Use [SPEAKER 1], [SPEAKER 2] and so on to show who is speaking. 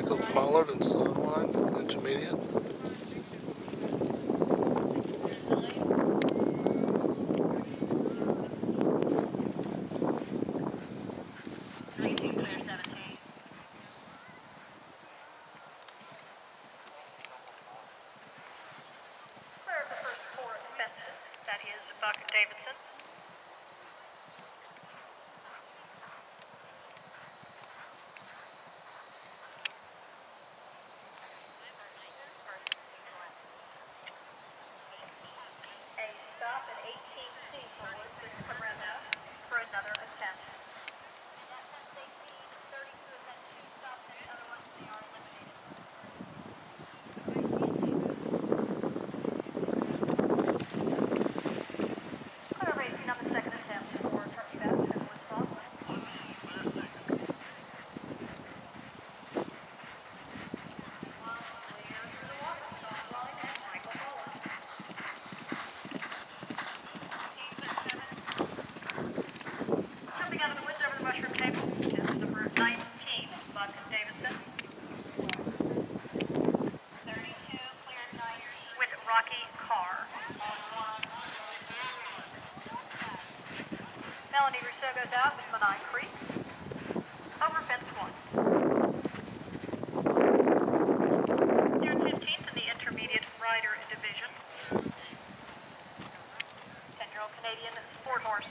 [SPEAKER 1] Michael Pollard and Songline, intermediate.
[SPEAKER 2] Three,
[SPEAKER 3] Carr. Melanie Rousseau goes out with Menai Creek. Over fence one. June 15th in the intermediate rider division. 10-year-old Canadian sport horse.